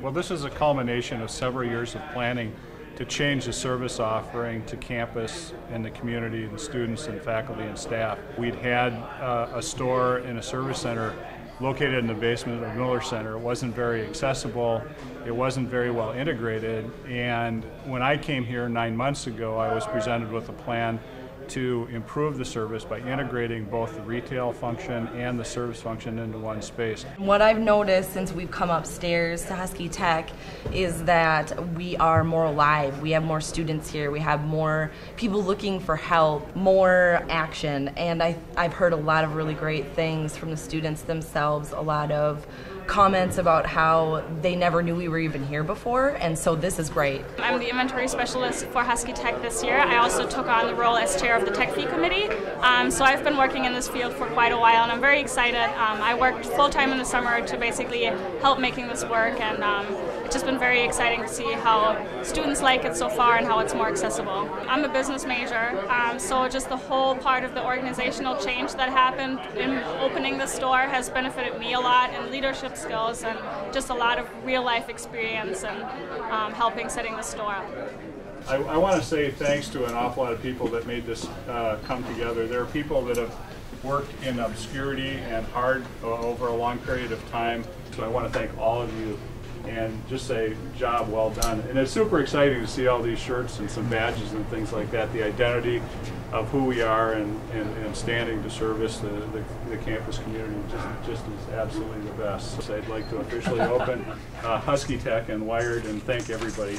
Well, this is a culmination of several years of planning to change the service offering to campus and the community, the students and faculty and staff. We'd had uh, a store and a service center located in the basement of Miller Center. It wasn't very accessible, it wasn't very well integrated, and when I came here nine months ago, I was presented with a plan to improve the service by integrating both the retail function and the service function into one space. What I've noticed since we've come upstairs to Husky Tech is that we are more alive. We have more students here. We have more people looking for help, more action, and I, I've heard a lot of really great things from the students themselves, a lot of comments about how they never knew we were even here before, and so this is great. I'm the inventory specialist for Husky Tech this year. I also took on the role as chair the Tech Fee Committee, um, so I've been working in this field for quite a while, and I'm very excited. Um, I worked full time in the summer to basically help making this work, and um, it's just been very exciting to see how students like it so far and how it's more accessible. I'm a business major, um, so just the whole part of the organizational change that happened in opening the store has benefited me a lot, in leadership skills and just a lot of real life experience and um, helping setting the store up. I, I want to say thanks to an awful lot of people that made this uh, come together. There are people that have worked in obscurity and hard uh, over a long period of time. So I want to thank all of you and just say job well done. And it's super exciting to see all these shirts and some badges and things like that, the identity of who we are and, and, and standing to service the, the, the, campus community just, just is absolutely the best. So I'd like to officially open uh, Husky Tech and Wired and thank everybody.